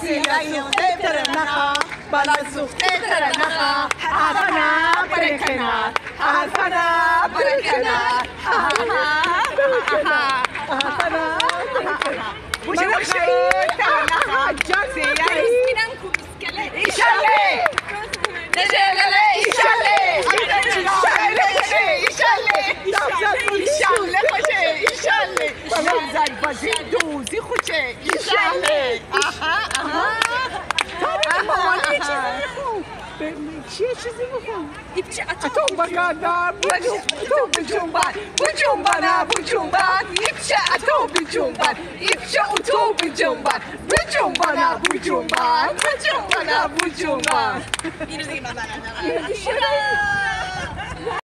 سیلایو ایتر نخا بالازو ایتر نخا حرفنا برکنا حرفنا برکنا حرفنا برکنا حرفنا برکنا بوشوشی ایتر نخا جاسی اسمینم کو اسکلت ایشاله نجلاله ایشاله ایشاله خوشه ایشاله ایشاله خوشه ایشاله بلند زربازی دوزی خوشه ایشاله Чьи чизилухом? Ипчи, а то багада, бучум, то бучумбан, бучумбана, бучумбан, ипчи, а то бучумбан, ипчи, у то бучумбан, бучумбана, бучумбан, бучумбана, бучумбан. Bir de bana. Bir de bana.